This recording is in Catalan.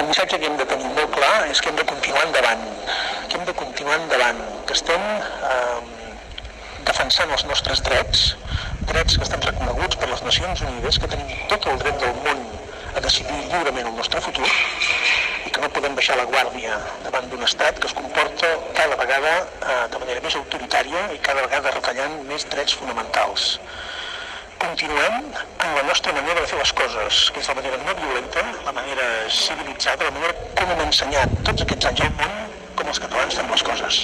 el missatge que hem de tenir molt clar és que hem de continuar endavant, que hem de continuar endavant, que estem eh, defensant els nostres drets, drets que estan reconeguts per les Nacions Unides, que tenim tot el dret del món a decidir lliurement el nostre futur i que no podem baixar la guàrdia davant d'un estat que es comporta cada vegada eh, de manera més autoritària i cada vegada retallant més drets fonamentals. Continuem amb la nostra manera de fer les coses, que és la manera no violenta, civilitzada, la manera com hem ensenyat tots aquests anys al món com els catalans fem les coses.